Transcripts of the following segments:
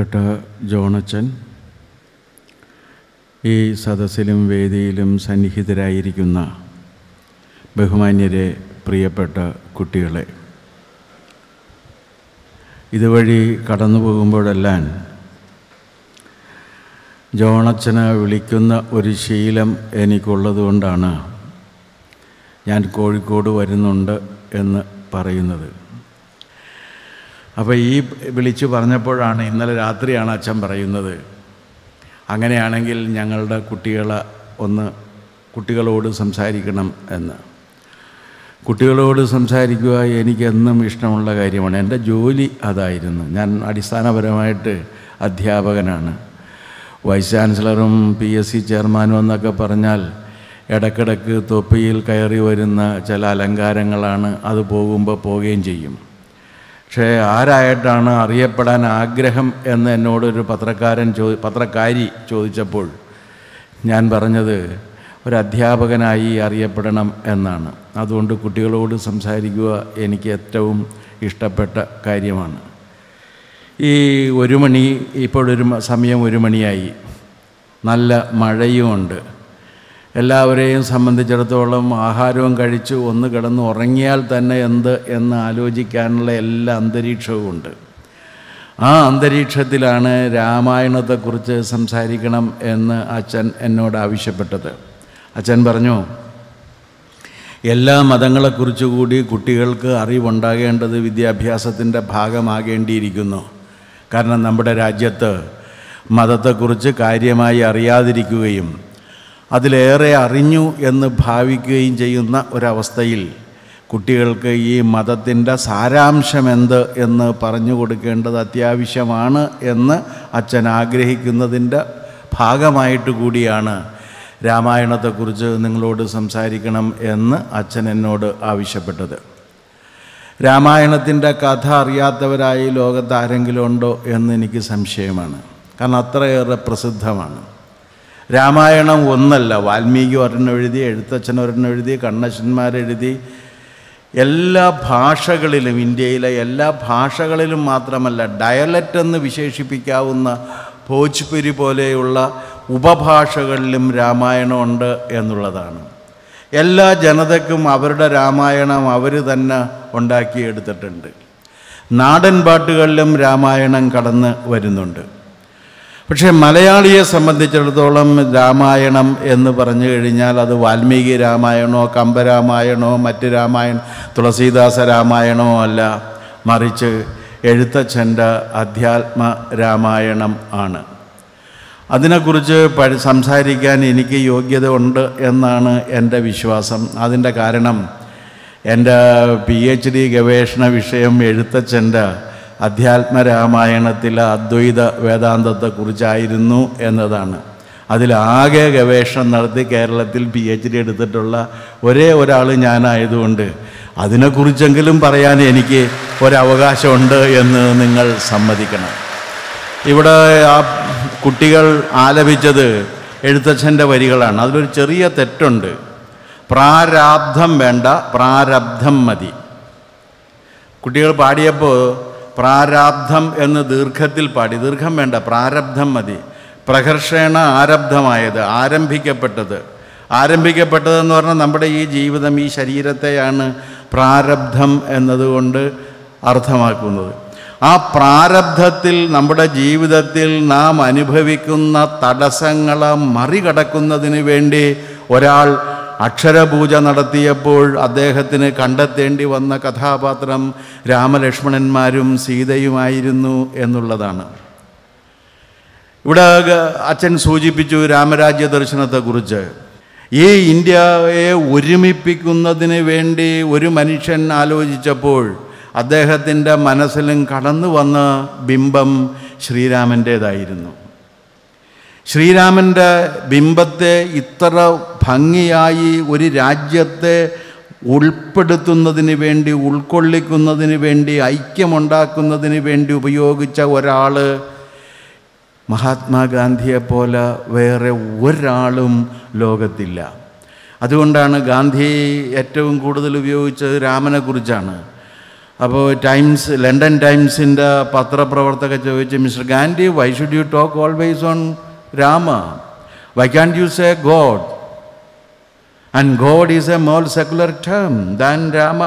പ്രിയപ്പെട്ട ജോണച്ചൻ ഈ സദസ്സിലും വേദിയിലും സന്നിഹിതരായിരിക്കുന്ന ബഹുമാന്യരെ പ്രിയപ്പെട്ട കുട്ടികളെ ഇതുവഴി കടന്നു പോകുമ്പോഴെല്ലാം ജോണച്ചനെ വിളിക്കുന്ന ഒരു ശീലം എനിക്കുള്ളതുകൊണ്ടാണ് ഞാൻ കോഴിക്കോട് വരുന്നുണ്ട് എന്ന് പറയുന്നത്. അപ്പോൾ ഈ വിളിച്ചു പറഞ്ഞപ്പോഴാണ് ഇന്നലെ രാത്രിയാണ് അച്ഛൻ പറയുന്നത്. അങ്ങനെയാണെങ്കിൽ ഞങ്ങളുടെ കുട്ടികളെ ഒന്ന് കുട്ടികളോട് സംസാരിക്കണം എന്ന്. കുട്ടികളോട് സംസാരിക്കുക എനിക്കെന്നും ഇഷ്ടമുള്ള കാര്യമാണ്. എന്റെ ജോലി അതായിരുന്നു. ഞാൻ അടിസ്ഥാനപരമായിട്ട് അധ്യാപകനാണ്. വൈസ് ചാൻസലറും പി എസ് സി ചെയർമാനും എന്നൊക്കെ പറഞ്ഞാൽ ഇടക്കിടക്ക് തൊപ്പിയിൽ കയറി വരുന്ന ചില അലങ്കാരങ്ങളാണ്. അത് പോകുമ്പോൾ പോവുകയും ചെയ്യും. പക്ഷേ ആരായിട്ടാണ് അറിയപ്പെടാൻ ആഗ്രഹം എന്ന് എന്നോടൊരു പത്രക്കാരൻ ചോ പത്രക്കാരി ചോദിച്ചപ്പോൾ ഞാൻ പറഞ്ഞത് ഒരു അധ്യാപകനായി അറിയപ്പെടണം എന്നാണ്. അതുകൊണ്ട് കുട്ടികളോട് സംസാരിക്കുക എനിക്ക് ഏറ്റവും ഇഷ്ടപ്പെട്ട കാര്യമാണ്. ഈ ഒരു മണി ഇപ്പോഴൊരു സമയം ഒരു മണിയായി. നല്ല മഴയുമുണ്ട്. എല്ലാവരെയും സംബന്ധിച്ചിടത്തോളം ആഹാരവും കഴിച്ച് ഒന്ന് കിടന്ന് ഉറങ്ങിയാൽ തന്നെ എന്ത് എന്ന് ആലോചിക്കാനുള്ള എല്ലാ അന്തരീക്ഷവും ഉണ്ട്. ആ അന്തരീക്ഷത്തിലാണ് രാമായണത്തെക്കുറിച്ച് സംസാരിക്കണം എന്ന് അച്ഛൻ എന്നോട് ആവശ്യപ്പെട്ടത്. അച്ഛൻ പറഞ്ഞു എല്ലാ മതങ്ങളെക്കുറിച്ച് കൂടി കുട്ടികൾക്ക് അറിവുണ്ടാകേണ്ടത് വിദ്യാഭ്യാസത്തിന്റെ ഭാഗമാകേണ്ടിയിരിക്കുന്നു. കാരണം നമ്മുടെ രാജ്യത്ത് മതത്തെക്കുറിച്ച് കാര്യമായി അറിയാതിരിക്കുകയും അതിലേറെ അറിഞ്ഞു എന്ന് ഭാവിക്കുകയും ചെയ്യുന്ന ഒരവസ്ഥയിൽ കുട്ടികൾക്ക് ഈ മതത്തിന്റെ സാരാംശമെന്ത് എന്ന് പറഞ്ഞു കൊടുക്കേണ്ടത് അത്യാവശ്യമാണ് എന്ന് അച്ഛൻ ആഗ്രഹിക്കുന്നതിന്റെ ഭാഗമായിട്ട് കൂടിയാണ്. രാമായണത്തെക്കുറിച്ച് നിങ്ങളോട് സംസാരിക്കണം എന്ന് അച്ഛൻ എന്നോട് ആവശ്യപ്പെട്ടത്. രാമായണത്തിന്റെ കഥ അറിയാത്തവരായി ലോകത്ത് ആരെങ്കിലും ഉണ്ടോ എന്ന് എനിക്ക് സംശയമാണ്. കാരണം അത്രയേറെ പ്രസിദ്ധമാണ്. രാമായണം ഒന്നല്ല. വാൽമീകി ഒരെണ്ണം എഴുതി എഴുത്തച്ഛൻ ഒരെണ്ണം എഴുതി കണ്ണശന്മാരെഴുതി എല്ലാ ഭാഷകളിലും ഇന്ത്യയിലെ എല്ലാ ഭാഷകളിലും മാത്രമല്ല ഡയലറ്റ് എന്ന് വിശേഷിപ്പിക്കാവുന്ന ഭോജ്പുരി പോലെയുള്ള ഉപഭാഷകളിലും രാമായണമുണ്ട് എന്നുള്ളതാണ്. എല്ലാ ജനതയ്ക്കും അവരുടെ രാമായണം അവർ തന്നെ ഉണ്ടാക്കിയെടുത്തിട്ടുണ്ട്. നാടൻ പാട്ടുകളിലും രാമായണം കടന്ന് വരുന്നുണ്ട്. പക്ഷേ മലയാളിയെ സംബന്ധിച്ചിടത്തോളം രാമായണം എന്ന് പറഞ്ഞു കഴിഞ്ഞാൽ അത് വാൽമീകി രാമായണോ കമ്പരാമായണോ മറ്റ് രാമായണം തുളസീദാസ രാമായണമോ അല്ല. മറിച്ച് എഴുത്തച്ഛന്റെ അധ്യാത്മ രാമായണം ആണ്. അതിനെക്കുറിച്ച് പഠി സംസാരിക്കാൻ എനിക്ക് യോഗ്യത ഉണ്ട് എന്നാണ് എന്റെ വിശ്വാസം. അതിന്റെ കാരണം എന്റെ പി എച്ച് ഡി ഗവേഷണ വിഷയം എഴുത്തച്ഛന്റെ അധ്യാത്മരാമായണത്തിലെ അദ്വൈത വേദാന്തത്തെക്കുറിച്ചായിരുന്നു എന്നതാണ്. അതിലാകെ ഗവേഷണം നടത്തി കേരളത്തിൽ പി എച്ച് ഡി എടുത്തിട്ടുള്ള ഒരേ ഒരാൾ ഞാനായതുകൊണ്ട് അതിനെക്കുറിച്ചെങ്കിലും പറയാൻ എനിക്ക് ഒരവകാശമുണ്ട് എന്ന് നിങ്ങൾ സമ്മതിക്കണം. ഇവിടെ ആ കുട്ടികൾ ആലപിച്ചത് എഴുത്തച്ഛന്റെ വരികളാണ്. അതിലൊരു ചെറിയ തെറ്റുണ്ട്. പ്രാരാബ്ധം വേണ്ട പ്രാരബ്ധം മതി. കുട്ടികൾ പാടിയപ്പോൾ പ്രാരാബ്ധം എന്ന് ദീർഘത്തിൽ പാടി. ദീർഘം വേണ്ട പ്രാരബ്ധം മതി. പ്രഹർഷേണ ആരബ്ധമായത് ആരംഭിക്കപ്പെട്ടത്. ആരംഭിക്കപ്പെട്ടതെന്ന് പറഞ്ഞാൽ നമ്മുടെ ഈ ജീവിതം ഈ ശരീരത്തെയാണ് പ്രാരബ്ധം എന്നതുകൊണ്ട് അർത്ഥമാക്കുന്നത്. ആ പ്രാരബ്ധത്തിൽ നമ്മുടെ ജീവിതത്തിൽ നാം അനുഭവിക്കുന്ന തടസ്സങ്ങളെ മറികടക്കുന്നതിന് വേണ്ടി ഒരാൾ അക്ഷരപൂജ നടത്തിയപ്പോൾ അദ്ദേഹത്തിന് കണ്ടെത്തേണ്ടി വന്ന കഥാപാത്രം രാമലക്ഷ്മണന്മാരും സീതയുമായിരുന്നു എന്നുള്ളതാണ്. ഇവിടെ അച്ഛൻ സൂചിപ്പിച്ചു രാമരാജ്യ ദർശനത്തെക്കുറിച്ച്. ഈ ഇന്ത്യയെ ഒരുമിപ്പിക്കുന്നതിന് വേണ്ടി ഒരു മനുഷ്യൻ ആലോചിച്ചപ്പോൾ അദ്ദേഹത്തിന്റെ മനസ്സിലും കടന്നു വന്ന ബിംബം ശ്രീരാമന്റേതായിരുന്നു. ശ്രീരാമന്റെ ബിംബത്തെ ഇത്ര ഭംഗിയായി ഒരു രാജ്യത്തെ ഉൾപ്പെടുത്തുന്നതിന് വേണ്ടി ഉൾക്കൊള്ളിക്കുന്നതിന് വേണ്ടി ഐക്യമുണ്ടാക്കുന്നതിന് വേണ്ടി ഉപയോഗിച്ച ഒരാൾ മഹാത്മാഗാന്ധിയെപ്പോലെ വേറെ ഒരാളും ലോകത്തില്ല. അതുകൊണ്ടാണ് ഗാന്ധി ഏറ്റവും കൂടുതൽ ഉപയോഗിച്ചത് രാമനെക്കുറിച്ചാണ് അപ്പോൾ ടൈംസ് ലണ്ടൻ ടൈംസിന്റെ പത്രപ്രവർത്തക ചോദിച്ചു mister Gandhi why should you talk always on Rama why can you say god and god is a more secular term than Rama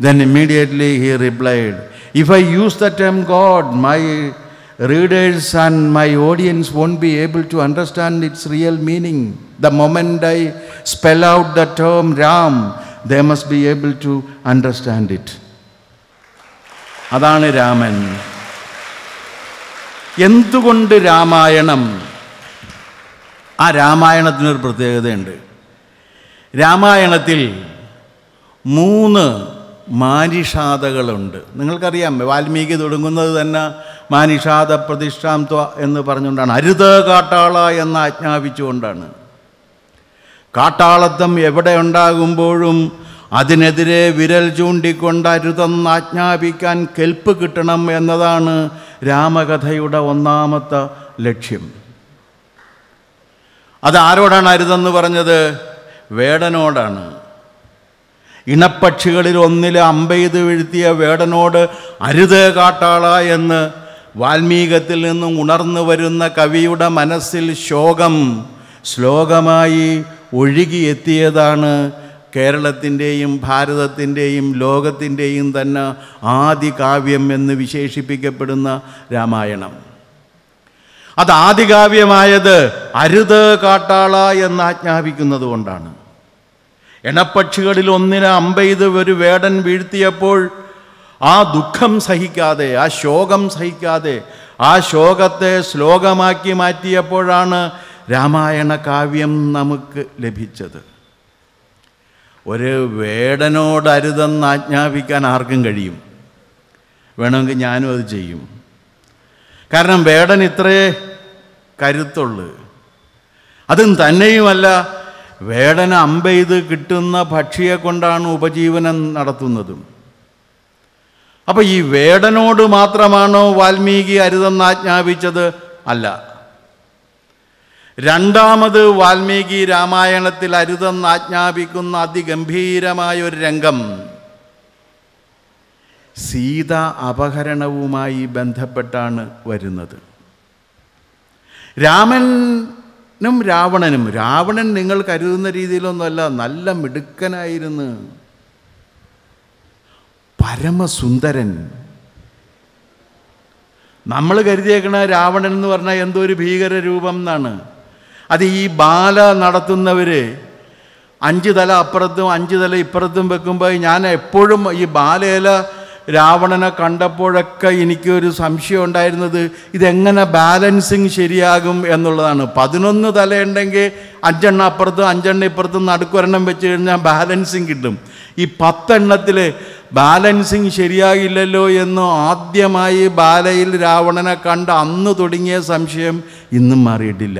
Then immediately he replied, If I use the term God, my readers and my audience won't be able to understand its real meaning. The moment I spell out the term Ram, they must be able to understand it. അതാണ് രാമൻ എന്തുകൊണ്ട് രാമായണം? ആ രാമായണത്തിനൊരു പ്രത്യേകതയുണ്ട്. രാമായണത്തിൽ മൂന്ന് മാനിഷാദകളുണ്ട്. നിങ്ങൾക്കറിയാം വാൽമീകി തുടങ്ങുന്നത് തന്നെ മാനിഷാദ പ്രതിഷ്ഠാംത്വ എന്ന് പറഞ്ഞുകൊണ്ടാണ്. അരുത് കാട്ടാള എന്ന് ആജ്ഞാപിച്ചുകൊണ്ടാണ്. കാട്ടാളത്വം എവിടെ ഉണ്ടാകുമ്പോഴും അതിനെതിരെ വിരൽ ചൂണ്ടിക്കൊണ്ട് അരുതെന്ന് ആജ്ഞാപിക്കാൻ കെൽപ്പ് കിട്ടണം എന്നതാണ് രാമകഥയുടെ ഒന്നാമത്തെ ലക്ഷ്യം. അത് ആരോടാണ് അരുതെന്ന് പറഞ്ഞത്? വേടനോടാണ്. ഇണപ്പക്ഷികളിൽ ഒന്നിൽ അമ്പെയ്ത് വീഴ്ത്തിയ വേടനോട് അരുത് കാട്ടാള എന്ന് വാൽമീകത്തിൽ നിന്നും ഉണർന്നു വരുന്ന കവിയുടെ മനസ്സിൽ ശോകം ശ്ലോകമായി ഒഴുകിയെത്തിയതാണ് കേരളത്തിന്റെയും ഭാരതത്തിന്റെയും ലോകത്തിന്റെയും തന്നെ ആദി കാവ്യം എന്ന് വിശേഷിപ്പിക്കപ്പെടുന്ന രാമായണം. അത് ആദികാവ്യമായത് അരുത് കാട്ടാള എന്ന് ആജ്ഞാപിക്കുന്നത് കൊണ്ടാണ്. എണപ്പക്ഷികളിൽ ഒന്നിനെ അമ്പെയ്ത് ഒരു വേടൻ വീഴ്ത്തിയപ്പോൾ ആ ദുഃഖം സഹിക്കാതെ ആ ശോകം സഹിക്കാതെ ആ ശോകത്തെ ശ്ലോകമാക്കി മാറ്റിയപ്പോഴാണ് രാമായണ കാവ്യം നമുക്ക് ലഭിച്ചത്. ഒരു വേടനോട് അരുതെന്ന് ആജ്ഞാപിക്കാൻ ആർക്കും കഴിയും. വേണമെങ്കിൽ ഞാനും അത് ചെയ്യും. കാരണം വേടൻ ഇത്രേ കരുത്തുള്ളു. അതും തന്നെയുമല്ല വേടന അമ്പെയ്ത് കിട്ടുന്ന ഭക്ഷിയെ കൊണ്ടാണ് ഉപജീവനം നടത്തുന്നതും. അപ്പോൾ ഈ വേടനോട് മാത്രമാണോ വാൽമീകി അരുതെന്ന് ആജ്ഞാപിച്ചത്? അല്ല. രണ്ടാമത് വാൽമീകി രാമായണത്തിൽ അരുതെന്ന് ആജ്ഞാപിക്കുന്ന അതിഗംഭീരമായ ഒരു രംഗം. സീത അപഹരണവുമായി ബന്ധപ്പെട്ടാണ് വരുന്നത്. രാമനും രാവണനും രാവണൻ നിങ്ങൾ കരുതുന്ന രീതിയിലൊന്നുമല്ല നല്ല മിടുക്കനായിരുന്നു. പരമസുന്ദരൻ. നമ്മൾ കരുതിയേക്കണ രാവണൻ എന്ന് പറഞ്ഞാൽ എന്തോ ഒരു ഭീകര രൂപം എന്നാണ്. അത് ഈ ബാല നടത്തുന്നവർ അഞ്ച് തല അപ്പുറത്തും അഞ്ച് തല ഇപ്പുറത്തും വെക്കുമ്പോൾ ഞാൻ എപ്പോഴും ഈ ബാലയില രാവണനെ കണ്ടപ്പോഴൊക്കെ എനിക്കൊരു സംശയം ഉണ്ടായിരുന്നത് ഇതെങ്ങനെ ബാലൻസിങ് ശരിയാകും എന്നുള്ളതാണ്. പതിനൊന്ന് തലയുണ്ടെങ്കിൽ അഞ്ചെണ്ണ അപ്പുറത്തും അഞ്ചെണ്ണ ഇപ്പുറത്തും നടുക്കൊരെണ്ണം വെച്ച് കഴിഞ്ഞാൽ ബാലൻസിങ് കിട്ടും. ഈ പത്തെണ്ണത്തിൽ ബാലൻസിങ് ശരിയാകില്ലല്ലോ എന്ന് ആദ്യമായി ബാലയിൽ രാവണനെ കണ്ട അന്ന് തുടങ്ങിയ സംശയം ഇന്നും മാറിയിട്ടില്ല.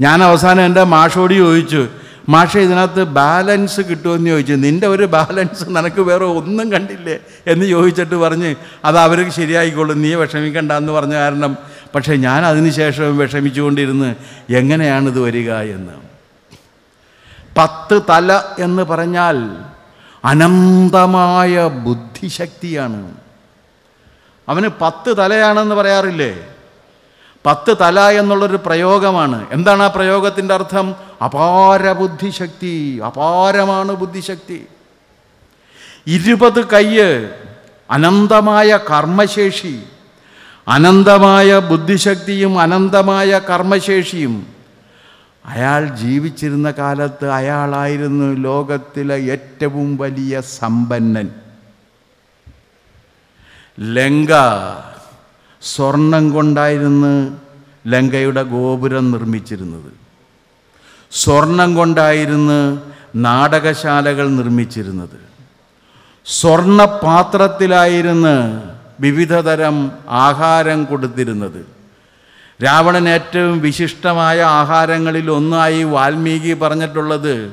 ഞാൻ അവസാനം എന്റെ മാഷോട് ചോദിച്ചു മാഷ ഇതിനകത്ത് ബാലൻസ് കിട്ടുമെന്ന് ചോദിച്ചു. നിന്റെ ഒരു ബാലൻസ് നിനക്ക് വേറെ ഒന്നും കണ്ടില്ലേ? എന്ന് ചോദിച്ചിട്ട് പറഞ്ഞ് അത് അവർക്ക് ശരിയായിക്കോളും. നീ വിഷമിക്കണ്ട എന്ന് പറഞ്ഞ കാരണം. പക്ഷേ ഞാൻ അതിനുശേഷം വിഷമിച്ചുകൊണ്ടിരുന്ന് എങ്ങനെയാണിത് വരിക എന്ന്. പത്ത് തല എന്ന് പറഞ്ഞാൽ അനന്തമായ ബുദ്ധിശക്തിയാണ്. അവന് പത്ത് തലയാണെന്ന് പറയാറില്ലേ? പത്ത് തല എന്നുള്ളൊരു പ്രയോഗമാണ്. എന്താണ് ആ പ്രയോഗത്തിന്റെ അർത്ഥം? അപാര ബുദ്ധിശക്തി അപാരമാണ് ബുദ്ധിശക്തി. ഇരുപത് കയ്യ് അനന്തമായ കർമ്മശേഷി അനന്തമായ ബുദ്ധിശക്തിയും അനന്തമായ കർമ്മശേഷിയും. അയാൾ ജീവിച്ചിരുന്ന കാലത്ത് അയാളായിരുന്നു ലോകത്തിലെ ഏറ്റവും വലിയ സമ്പന്നൻ. ലങ്ക സ്വർണം കൊണ്ടായിരുന്നു ലങ്കയുടെ ഗോപുരം നിർമ്മിച്ചിരുന്നത്. സ്വർണം കൊണ്ടായിരുന്നു നാടകശാലകൾ നിർമ്മിച്ചിരുന്നത്. സ്വർണപാത്രത്തിലായിരുന്നു വിവിധതരം ആഹാരം കൊടുത്തിരുന്നത്. രാവണൻ ഏറ്റവും വിശിഷ്ടമായ ആഹാരങ്ങളിൽ ഒന്നായി വാൽമീകി പറഞ്ഞിട്ടുള്ളത്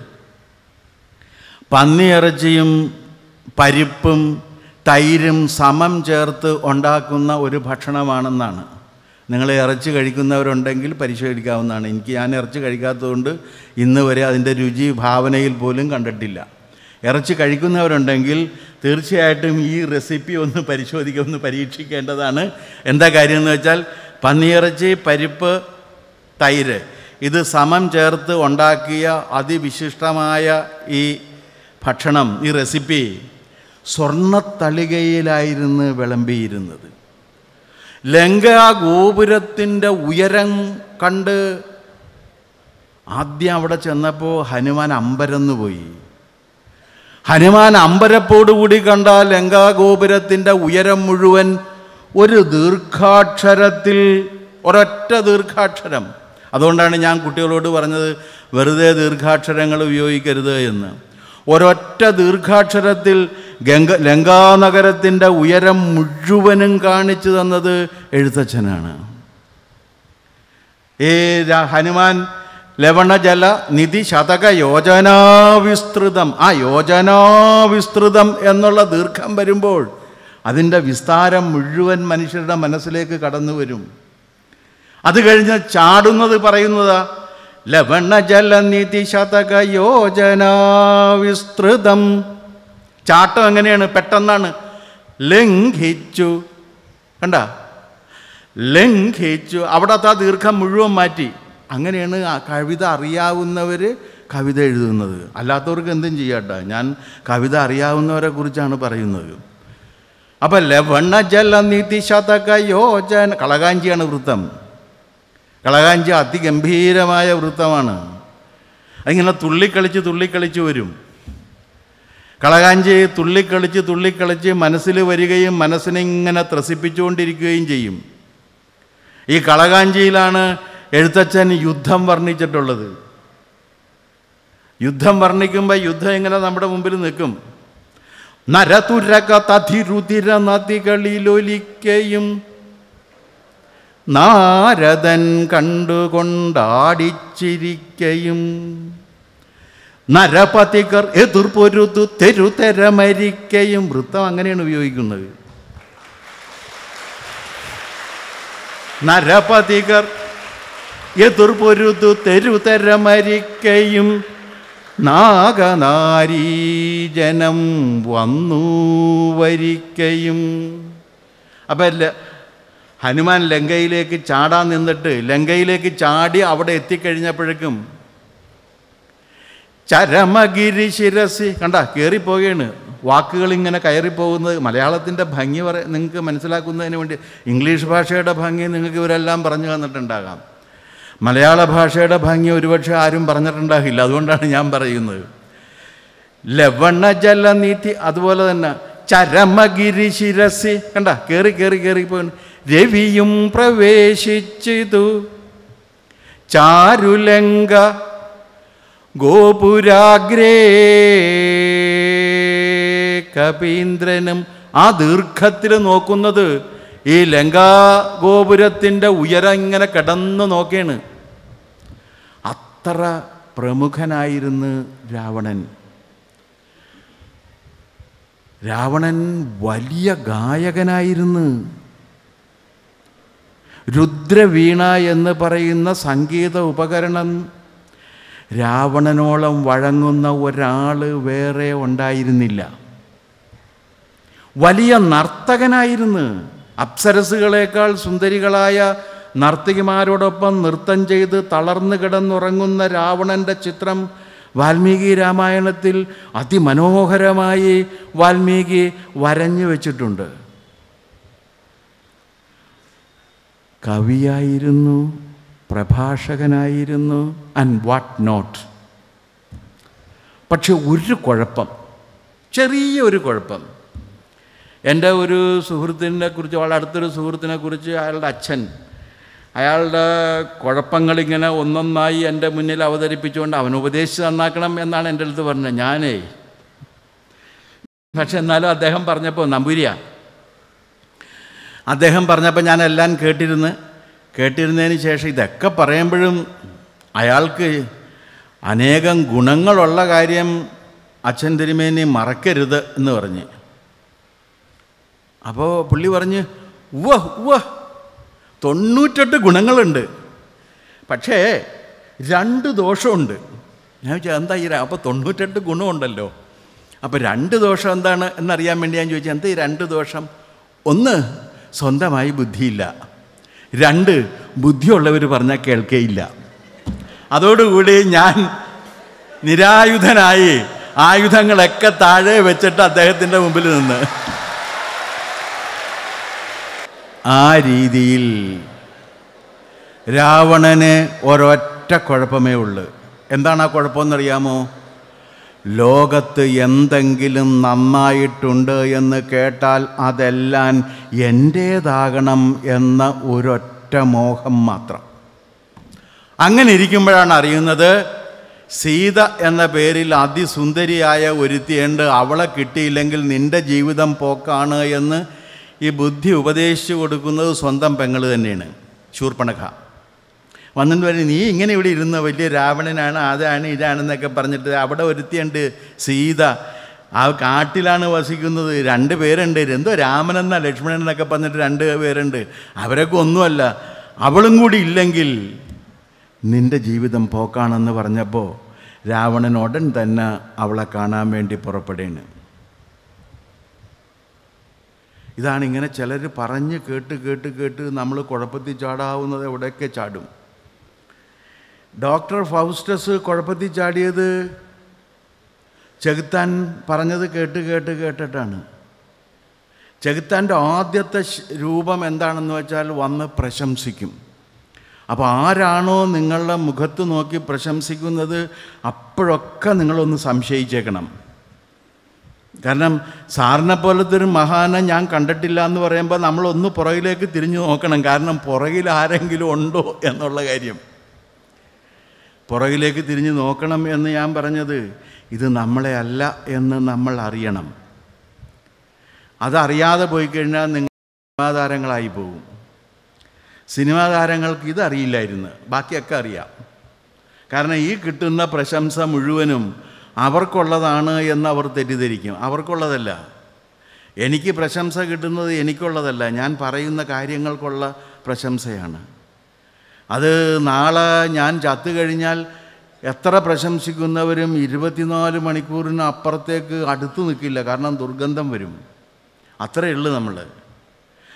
പന്നിയിറച്ചിയും പരിപ്പും തൈരും സമം ചേർത്ത് ഉണ്ടാക്കുന്ന ഒരു ഭക്ഷണമാണെന്നാണ്. നിങ്ങൾ ഇറച്ചി കഴിക്കുന്നവരുണ്ടെങ്കിൽ പരിശോധിക്കാവുന്നതാണ്. എനിക്ക് ഞാൻ ഇറച്ചി കഴിക്കാത്തതുകൊണ്ട് ഇന്ന് വരെ അതിന്റെ രുചി ഭാവനയിൽ പോലും കണ്ടിട്ടില്ല. ഇറച്ചി കഴിക്കുന്നവരുണ്ടെങ്കിൽ തീർച്ചയായിട്ടും ഈ റെസിപ്പി ഒന്ന് പരിശോധിക്കുക ഒന്ന് പരീക്ഷിക്കേണ്ടതാണ്. എന്താ കാര്യം എന്ന് വെച്ചാൽ പന്നിയിറച്ചി പരിപ്പ് തൈര് ഇത് സമം ചേർത്ത് ഉണ്ടാക്കിയ അതിവിശിഷ്ടമായ ഈ ഭക്ഷണം ഈ റെസിപ്പി സ്വർണത്തളികയിലായിരുന്നു വിളമ്പിയിരുന്നത്. ലങ്കാഗോപുരത്തിന്റെ ഉയരം കണ്ട് ആദ്യം അവിടെ ചെന്നപ്പോൾ ഹനുമാൻ അമ്പരന്ന് പോയി. ഹനുമാൻ അമ്പരപ്പോടുകൂടി കണ്ട ലങ്കാഗോപുരത്തിന്റെ ഉയരം മുഴുവൻ ഒരു ദീർഘാക്ഷരത്തിൽ ഒരൊറ്റ ദീർഘാക്ഷരം. അതുകൊണ്ടാണ് ഞാൻ കുട്ടികളോട് പറഞ്ഞത് വെറുതെ ദീർഘാക്ഷരങ്ങൾ ഉപയോഗിക്കരുത് എന്ന്. ഒരൊറ്റ ദീർഘാക്ഷരത്തിൽ ഗംഗ ലങ്കാനഗരത്തിന്റെ ഉയരം മുഴുവനും കാണിച്ചു തന്നത് എഴുത്തച്ഛനാണ്. ഏ ഹനുമാൻ ലവണജല നിധി ശതക യോജനാവിസ്തൃതം. ആ യോജനാവിസ്തൃതം എന്നുള്ള ദീർഘം വരുമ്പോൾ അതിന്റെ വിസ്താരം മുഴുവൻ മനുഷ്യരുടെ മനസ്സിലേക്ക് കടന്നു വരും. അത് കഴിഞ്ഞ് ചാടുന്നത് പറയുന്നതാ ലവണജലനിധി ശതക യോജനാവിസ്തൃതം. ചാട്ടം എങ്ങനെയാണ്? പെട്ടെന്നാണ്. ലംഘിച്ചു. കണ്ട? ലംഘിച്ചു. അവിടത്തെ ആ ദീർഘം മുഴുവൻ മാറ്റി. അങ്ങനെയാണ് കവിത അറിയാവുന്നവർ കവിത എഴുതുന്നത്. അല്ലാത്തവർക്ക് എന്തും ചെയ്യട്ടെ. ഞാൻ കവിത അറിയാവുന്നവരെ കുറിച്ചാണ് പറയുന്നത്. അപ്പം ലവണ്ണ ജലനിധി ശതക യോജന കളകാഞ്ചിയാണ് വൃത്തം. കളകാഞ്ചി അതിഗംഭീരമായ വൃത്തമാണ്. അതിങ്ങനെ തുള്ളിക്കളിച്ച് തുള്ളിക്കളിച്ച് വരും. കളകാഞ്ചി തുള്ളിക്കളിച്ച് തുള്ളിക്കളിച്ച് മനസ്സിൽ വരികയും മനസ്സിനെ ഇങ്ങനെ ത്രസിപ്പിച്ചുകൊണ്ടിരിക്കുകയും ചെയ്യും. ഈ കളകാഞ്ചിയിലാണ് എഴുത്തച്ഛൻ യുദ്ധം വർണിച്ചിട്ടുള്ളത്. യുദ്ധം വർണിക്കുമ്പോൾ യുദ്ധം ഇങ്ങനെ നമ്മുടെ മുമ്പിൽ നിൽക്കും. നരതുരക തധിരുതിര നദികളിലൊലിക്കയും നാരദൻ കണ്ടുകൊണ്ടാടിച്ചിരിക്കയും നരപതികർ എതിർപൊരുതു തെരുതെരമരിക്കയും. വൃത്തം അങ്ങനെയാണ് ഉപയോഗിക്കുന്നത്. നരപതികർ എതിർപൊരുതു തെരുതെരമരിക്കയും. നാഗനാരീജനം വന്നു വരിക്കയും. അപ്പം ഹനുമാൻ ലങ്കയിലേക്ക് ചാടാൻ നിന്നിട്ട് ലങ്കയിലേക്ക് ചാടി അവിടെ എത്തിക്കഴിഞ്ഞപ്പോഴേക്കും ചരമഗിരി ശിരസി. കണ്ട കയറിപ്പോവുകയാണ് വാക്കുകൾ ഇങ്ങനെ കയറിപ്പോകുന്നത് മലയാളത്തിന്റെ ഭംഗി പറ നിങ്ങൾക്ക് മനസ്സിലാക്കുന്നതിന് വേണ്ടി ഇംഗ്ലീഷ് ഭാഷയുടെ ഭംഗി നിങ്ങൾക്ക് ഇവരെല്ലാം പറഞ്ഞു തന്നിട്ടുണ്ടാകാം. മലയാള ഭാഷയുടെ ഭംഗി ഒരുപക്ഷെ ആരും പറഞ്ഞിട്ടുണ്ടാകില്ല. അതുകൊണ്ടാണ് ഞാൻ പറയുന്നത്. ലവണ ജലനീതി അതുപോലെ തന്നെ ചരമഗിരി ശിരസി. കണ്ട കയറി കയറി കയറി പോയി രവിയും പ്രവേശിച്ചിതു. ചാരുലങ്ക ഗോപുരാഗ്രേ കപീന്ദ്രനും ആ ദീർഘത്തിൽ നോക്കുന്നത് ഈ ലങ്കാ ഗോപുരത്തിന്റെ ഉയരം ഇങ്ങനെ കിടന്ന് നോക്കിയാണ്. അത്ര പ്രമുഖനായിരുന്നു രാവണൻ. രാവണൻ വലിയ ഗായകനായിരുന്നു. രുദ്രവീണ എന്ന് പറയുന്ന സംഗീത ഉപകരണം രാവണനോളം വഴങ്ങുന്ന ഒരാൾ വേറെ ഉണ്ടായിരുന്നില്ല. വലിയ നർത്തകനായിരുന്നു. അപ്സരസുകളേക്കാൾ സുന്ദരികളായ നർത്തകിമാരോടൊപ്പം നൃത്തം ചെയ്ത് തളർന്നു കിടന്നുറങ്ങുന്ന രാവണന്റെ ചിത്രം വാൽമീകി രാമായണത്തിൽ അതിമനോഹരമായി വാൽമീകി വരഞ്ഞു വച്ചിട്ടുണ്ട്. കവിയായിരുന്നു. പ്രഭാഷകനായിരുന്നു ആൻഡ് വാട്ട് നോട്ട് പക്ഷെ ഒരു കുഴപ്പം ചെറിയ ഒരു കുഴപ്പം. എന്റെ ഒരു സുഹൃത്തിനെ കുറിച്ച് വളരെ അടുത്തൊരു സുഹൃത്തിനെ കുറിച്ച് അയാളുടെ അച്ഛൻ അയാളുടെ കുഴപ്പങ്ങളിങ്ങനെ ഒന്നൊന്നായി എന്റെ മുന്നിൽ അവതരിപ്പിച്ചുകൊണ്ട് അവൻ ഉപദേശിച്ച് നന്നാക്കണം എന്നാണ് എന്റെ അടുത്ത് പറഞ്ഞത്. ഞാനേ പക്ഷെ എന്നാലും അദ്ദേഹം പറഞ്ഞപ്പോൾ നമ്പൂരിയ. അദ്ദേഹം പറഞ്ഞപ്പോൾ ഞാനെല്ലാം കേട്ടിരുന്ന് കേട്ടിരുന്നതിന് ശേഷം ഇതൊക്കെ പറയുമ്പോഴും അയാൾക്ക് അനേകം ഗുണങ്ങളുള്ള കാര്യം അച്ഛൻ തിരുമേനി മറക്കരുത് എന്ന് പറഞ്ഞ്. അപ്പോൾ പുള്ളി പറഞ്ഞ് ഉവ ഉവ തൊണ്ണൂറ്റെട്ട് ഗുണങ്ങളുണ്ട്. പക്ഷേ രണ്ട് ദോഷമുണ്ട്. ഞാൻ ചോദിച്ചാൽ എന്താ ഈ അപ്പോൾ തൊണ്ണൂറ്റെട്ട് ഗുണമുണ്ടല്ലോ. അപ്പോൾ രണ്ട് ദോഷം എന്താണ് എന്നറിയാൻ വേണ്ടി ഞാൻ ചോദിച്ചാൽ എന്താ ഈ രണ്ട് ദോഷം? ഒന്ന് സ്വന്തമായി ബുദ്ധിയില്ല. രണ്ട് ബുദ്ധിയുള്ളവർ പറഞ്ഞാൽ കേൾക്കേയില്ല. അതോടുകൂടി ഞാൻ നിരായുധനായി ആയുധങ്ങളൊക്കെ താഴെ വെച്ചിട്ട് അദ്ദേഹത്തിന്റെ മുമ്പിൽ നിന്ന്. ആ രീതിയിൽ രാവണന് ഒരൊറ്റ കുഴപ്പമേ ഉള്ളൂ. എന്താണ് ആ കുഴപ്പമെന്നറിയാമോ? ലോകത്ത് എന്തെങ്കിലും നന്നായിട്ടുണ്ട് എന്ന് കേട്ടാൽ അതെല്ലാം എന്റേതാകണം എന്ന ഒരൊറ്റ മോഹം മാത്രം. അങ്ങനെ ഇരിക്കുമ്പോഴാണ് അറിയുന്നത് സീത എന്ന പേരിൽ അതിസുന്ദരിയായ ഒരുത്തിയുണ്ട്. അവളെ കിട്ടിയില്ലെങ്കിൽ നിന്റെ ജീവിതം പോക്കാണ് എന്ന് ഈ ബുദ്ധി ഉപദേശിച്ചു കൊടുക്കുന്നത് സ്വന്തം പെങ്ങൾ തന്നെയാണ് ശൂർപ്പണഖ. വന്നിട്ട് പറഞ്ഞു നീ ഇങ്ങനെ ഇവിടെ ഇരുന്ന വലിയ രാവണനാണ് അതാണ് ഇതാണെന്നൊക്കെ പറഞ്ഞിട്ട് അവിടെ ഒരുത്തിയുണ്ട് സീത. ആ കാട്ടിലാണ് വസിക്കുന്നത്. രണ്ട് പേരുണ്ട്. എന്തോ രാമനെന്ന ലക്ഷ്മണൻ എന്നൊക്കെ പറഞ്ഞിട്ട് രണ്ട് പേരുണ്ട്. അവരൊക്കെ ഒന്നുമല്ല. അവളും കൂടി ഇല്ലെങ്കിൽ നിന്റെ ജീവിതം പോക്കാണെന്ന് പറഞ്ഞപ്പോൾ രാവണൻ ഉടൻ തന്നെ അവളെ കാണാൻ വേണ്ടി പുറപ്പെടുകയാണ്. ഇതാണ് ഇങ്ങനെ ചിലർ പറഞ്ഞ് കേട്ട് കേട്ട് കേട്ട് നമ്മൾ കുഴപ്പത്തിൽ ചാടാവുന്നത് എവിടെയൊക്കെ ചാടും. ഡോക്ടർ ഫൗസ്റ്റസ് കുഴപ്പത്തിൽ ചാടിയത് ചെകുത്താൻ പറഞ്ഞത് കേട്ട് കേട്ട് കേട്ടിട്ടാണ്. ചെകുത്താന്റെ ആദ്യത്തെ രൂപം എന്താണെന്ന് വെച്ചാൽ വന്ന് പ്രശംസിക്കും. അപ്പോൾ ആരാണോ നിങ്ങളുടെ മുഖത്ത് നോക്കി പ്രശംസിക്കുന്നത് അപ്പോഴൊക്കെ നിങ്ങളൊന്ന് സംശയിച്ചേക്കണം. കാരണം സാറിനെ പോലത്തെ ഒരു മഹാനെ ഞാൻ കണ്ടിട്ടില്ല എന്ന് പറയുമ്പോൾ നമ്മളൊന്ന് പുറകിലേക്ക് തിരിഞ്ഞു നോക്കണം. കാരണം പുറകിൽ ആരെങ്കിലും ഉണ്ടോ എന്നുള്ള കാര്യം. പുറകിലേക്ക് തിരിഞ്ഞു നോക്കണം എന്ന് ഞാൻ പറഞ്ഞത് ഇത് നമ്മളെ അല്ല എന്ന് നമ്മൾ അറിയണം. അതറിയാതെ പോയി കഴിഞ്ഞാൽ നിങ്ങൾ സിനിമാ താരങ്ങളായി പോകും. സിനിമാ താരങ്ങൾക്ക് ഇതറിയില്ലായിരുന്നു ബാക്കിയൊക്കെ അറിയാം. കാരണം ഈ കിട്ടുന്ന പ്രശംസ മുഴുവനും അവർക്കുള്ളതാണ് എന്ന് അവർ തെറ്റിദ്ധരിക്കും. അവർക്കുള്ളതല്ല. എനിക്ക് പ്രശംസ കിട്ടുന്നത് എനിക്കുള്ളതല്ല. ഞാൻ പറയുന്ന കാര്യങ്ങൾക്കുള്ള പ്രശംസയാണ്. അത് നാളെ ഞാൻ ചത്തു കഴിഞ്ഞാൽ എത്ര പ്രശംസിക്കുന്നവരും ഇരുപത്തിനാല് മണിക്കൂറിന് അപ്പുറത്തേക്ക് അടുത്ത് നിൽക്കില്ല. കാരണം ദുർഗന്ധം വരും. അത്രയേ ഉള്ളൂ നമ്മൾ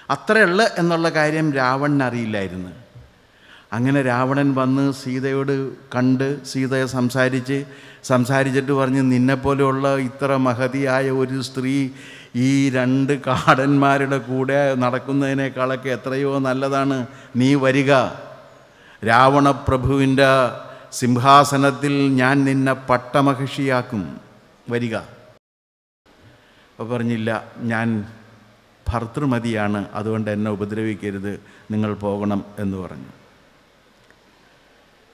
അത്രയുള്ളു എന്നുള്ള കാര്യം രാവണൻ അറിയില്ലായിരുന്നു. അങ്ങനെ രാവണൻ വന്ന് സീതയോട് കണ്ട് സീതയെ സംസാരിച്ച് സംസാരിച്ചിട്ട് പറഞ്ഞ് നിന്നെപ്പോലെയുള്ള ഇത്ര മഹതിയായ ഒരു സ്ത്രീ ഈ രണ്ട് കാടന്മാരുടെ കൂടെ നടക്കുന്നതിനേക്കാളൊക്കെ എത്രയോ നല്ലതാണ്. നീ വരിക. രാവണപ്രഭുവിന്റെ സിംഹാസനത്തിൽ ഞാൻ നിന്നെ പട്ടമഹിഷിയാക്കും. വരിക. അപ്പോൾ പറഞ്ഞില്ല ഞാൻ ഭർത്തൃമതിയാണ് അതുകൊണ്ട് എന്നെ ഉപദ്രവിക്കരുത് നിങ്ങൾ പോകണം എന്ന് പറഞ്ഞു.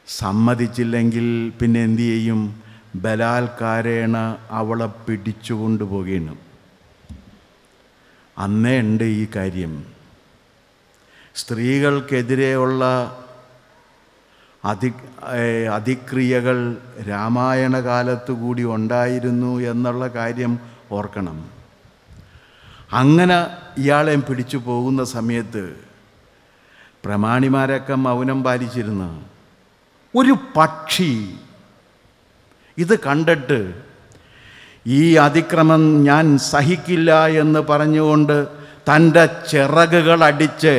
സമ്മതിച്ചില്ലെങ്കിൽ പിന്നെ എന്തു ചെയ്യും? ബലാൽക്കാരേണ അവളെ പിടിച്ചുകൊണ്ട് പോകുകയാണ് അന്നേ ഉണ്ട് ഈ കാര്യം. സ്ത്രീകൾക്കെതിരെയുള്ള ഏ, അതിക്രിയകൾ രാമായണ കാലത്തു കൂടി ഉണ്ടായിരുന്നു എന്നുള്ള കാര്യം ഓർക്കണം. അങ്ങനെ ഇയാളെ പിടിച്ചു പോകുന്ന സമയത്ത് പ്രമാണിമാരൊക്കെ മൗനം പാലിച്ചിരുന്നു ഒരു പക്ഷി ഇത് കണ്ടിട്ട് ഈ അതിക്രമം ഞാൻ സഹിക്കില്ല എന്ന് പറഞ്ഞുകൊണ്ട് തന്റെ ചിറകുകൾ അടിച്ച്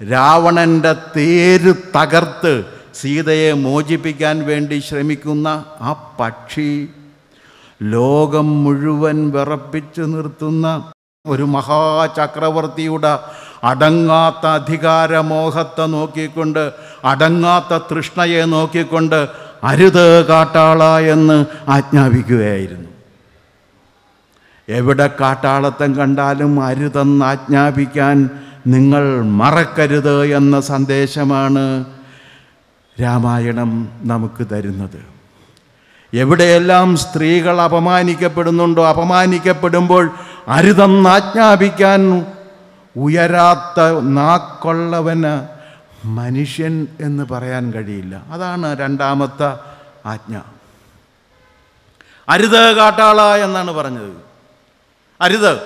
രാവണന്റെ തേര് തകർത്ത് സീതയെ മോചിപ്പിക്കാൻ വേണ്ടി ശ്രമിക്കുന്ന ആ പക്ഷി ലോകം മുഴുവൻ വിറപ്പിച്ചു നിർത്തുന്ന ഒരു മഹാചക്രവർത്തിയുടെ അടങ്ങാത്ത അധികാരമോഹത്തെ നോക്കിക്കൊണ്ട് അടങ്ങാത്ത തൃഷ്ണയെ നോക്കിക്കൊണ്ട് അരുത് കാട്ടാള എന്ന് ആജ്ഞാപിക്കുകയായിരുന്നു. എവിടെ കാട്ടാളത്തം കണ്ടാലും അരുതെന്ന് ആജ്ഞാപിക്കാൻ നിങ്ങൾ മറക്കരുത് എന്ന സന്ദേശമാണ് രാമായണം നമുക്ക് തരുന്നത്. എവിടെയെല്ലാം സ്ത്രീകൾ അപമാനിക്കപ്പെടുന്നുണ്ടോ അപമാനിക്കപ്പെടുമ്പോൾ അരുതം ആജ്ഞാപിക്കാൻ ഉയരാത്ത നാക്കൊള്ളവന് മനുഷ്യൻ എന്ന് പറയാൻ കഴിയില്ല. അതാണ് രണ്ടാമത്തെ ആജ്ഞ. അരുത് കാട്ടാള എന്നാണ് പറഞ്ഞത്. അരുത്.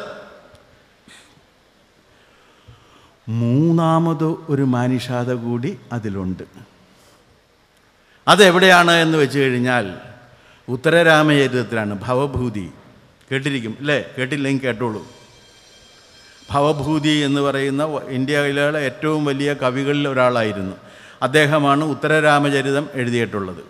മൂന്നാമത് ഒരു മാനുഷാത കൂടി അതിലുണ്ട്. അതെവിടെയാണ് എന്ന് വെച്ച് കഴിഞ്ഞാൽ ഉത്തരരാമചരിതത്തിലാണ് ഭവഭൂതി. കേട്ടിരിക്കും അല്ലേ? കേട്ടില്ലെങ്കിൽ കേട്ടോളൂ. ഭവഭൂതി എന്ന് പറയുന്ന ഇന്ത്യയിലെ ഏറ്റവും വലിയ കവികളിൽ ഒരാളായിരുന്നു. അദ്ദേഹമാണ് ഉത്തരരാമചരിതം എഴുതിയിട്ടുള്ളത്.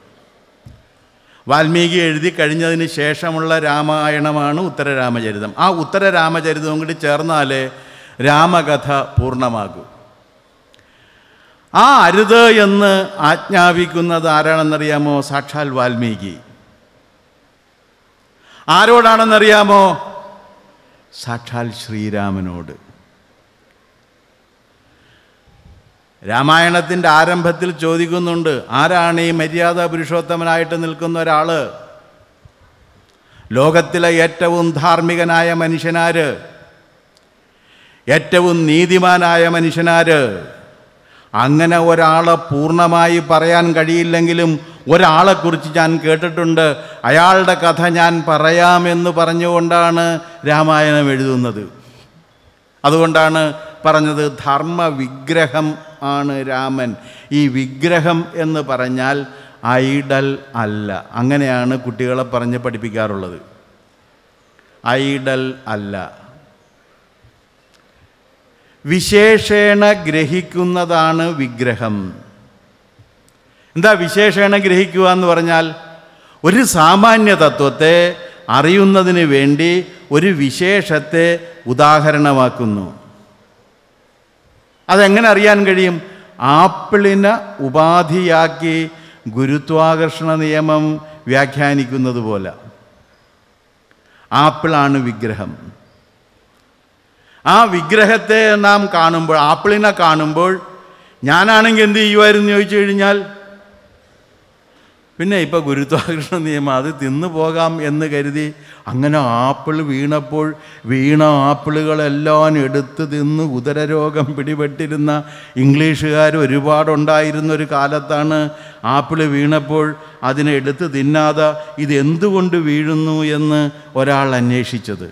വാൽമീകി എഴുതി കഴിഞ്ഞതിന് ശേഷമുള്ള രാമായണമാണ് ഉത്തരരാമചരിതം. ആ ഉത്തരരാമചരിതവും കൂടി ചേർന്നാലേ രാമകഥ പൂർണമാകൂ. ആ അരുത് എന്ന് ആജ്ഞാപിക്കുന്നത് ആരാണെന്നറിയാമോ? സാക്ഷാൽ വാൽമീകി. ആരോടാണെന്നറിയാമോ? സാക്ഷാൽ ശ്രീരാമനോട്. രാമായണത്തിന്റെ ആരംഭത്തിൽ ചോദിക്കുന്നുണ്ട് ആരാണ് ഈ മര്യാദ പുരുഷോത്തമനായിട്ട് നിൽക്കുന്ന ഒരാൾ ലോകത്തിലെ ഏറ്റവും ധാർമ്മികനായ മനുഷ്യനാര്? ഏറ്റവും നീതിമാനായ മനുഷ്യനാര്? അങ്ങനെ ഒരാളെ പൂർണമായി പറയാൻ കഴിയില്ലെങ്കിലും ഒരാളെക്കുറിച്ച് ഞാൻ കേട്ടിട്ടുണ്ട്. അയാളുടെ കഥ ഞാൻ പറയാമെന്ന് പറഞ്ഞുകൊണ്ടാണ് രാമായണം എഴുതുന്നത്. അതുകൊണ്ടാണ് പറഞ്ഞത് ധർമ്മ വിഗ്രഹം ആണ് രാമൻ. ഈ വിഗ്രഹം എന്ന് പറഞ്ഞാൽ ഐഡൽ അല്ല. അങ്ങനെയാണ് കുട്ടികളെ പറഞ്ഞ് പഠിപ്പിക്കാറുള്ളത്. ഐഡൽ അല്ല. വിശേഷേണ ഗ്രഹിക്കുന്നതാണ് വിഗ്രഹം. എന്താ വിശേഷേണ ഗ്രഹിക്കുക എന്ന് പറഞ്ഞാൽ ഒരു സാമാന്യ തത്വത്തെ അറിയുന്നതിന് വേണ്ടി ഒരു വിശേഷത്തെ ഉദാഹരണമാക്കുന്നു. അതെങ്ങനെ അറിയാൻ കഴിയും? ആപ്പിളിനെ ഉപാധിയാക്കി ഗുരുത്വാകർഷണ നിയമം വ്യാഖ്യാനിക്കുന്നത് പോലെ ആപ്പിളാണ് വിഗ്രഹം. ആ വിഗ്രഹത്തെ നാം കാണുമ്പോൾ ആപ്പിളിനെ കാണുമ്പോൾ ഞാനാണെങ്കിൽ എന്ത് ചെയ്യുമായിരുന്നു ചോദിച്ചു കഴിഞ്ഞാൽ പിന്നെ ഇപ്പോൾ ഗുരുത്വാകർഷണ നിയമം അത് തിന്നു പോകാം എന്ന് കരുതി അങ്ങനെ ആപ്പിൾ വീണപ്പോൾ വീണ ആപ്പിളുകളെല്ലാം എടുത്ത് തിന്ന് ഉദരരോഗം പിടിപെട്ടിരുന്ന ഇംഗ്ലീഷുകാർ ഒരുപാടുണ്ടായിരുന്ന ഒരു കാലത്താണ് ആപ്പിൾ വീണപ്പോൾ അതിനെ എടുത്ത് തിന്നാതെ ഇതെന്തുകൊണ്ട് വീഴുന്നു എന്ന് ഒരാൾ അന്വേഷിച്ചത്.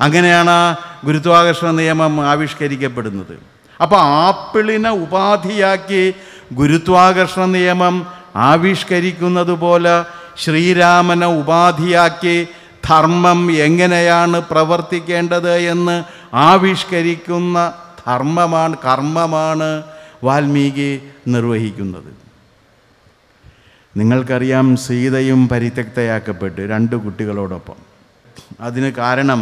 അങ്ങനെയാണ് ഗുരുത്വാകർഷണ നിയമം ആവിഷ്കരിക്കപ്പെടുന്നത്. അപ്പോൾ ആപ്പിളിനെ ഉപാധിയാക്കി ഗുരുത്വാകർഷണ നിയമം ആവിഷ്കരിക്കുന്നത് പോലെ ശ്രീരാമനെ ഉപാധിയാക്കി ധർമ്മം എങ്ങനെയാണ് പ്രവർത്തിക്കേണ്ടത് എന്ന് ആവിഷ്കരിക്കുന്ന ധർമ്മമാണ് കർമ്മമാണ് വാൽമീകി നിർവഹിക്കുന്നത്. നിങ്ങൾക്കറിയാം സീതയും പരിത്യക്തയാക്കപ്പെട്ട് രണ്ട് കുട്ടികളോടൊപ്പം. അതിന് കാരണം